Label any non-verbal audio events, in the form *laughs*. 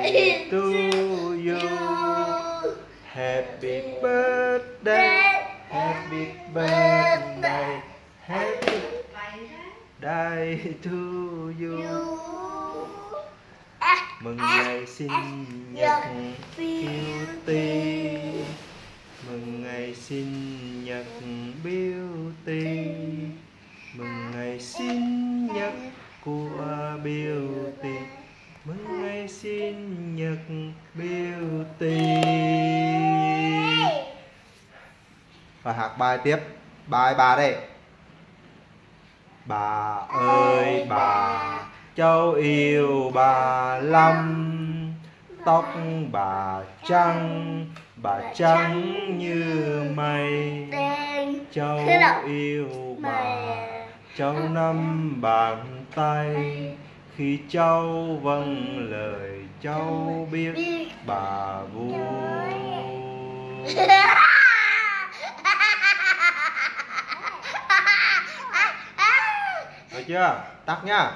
*laughs* to you. Happy birthday. Happy birthday. Happy birthday to you. Mừng ngày sinh nhật Beauty. Mừng ngày sinh nhật Beauty. Mừng ngày sinh nhật của Beauty. Mừng ngày sinh nhật Beauty Và hát bài tiếp. Bài bà đây. Bà ơi bà Cháu yêu bà lắm. Tóc bà trắng Bà trắng như mây. Cháu yêu bà Cháu nắm bàn tay khi cháu vâng lời cháu vâng. biết bà vui *laughs* được chưa? Tắt nha.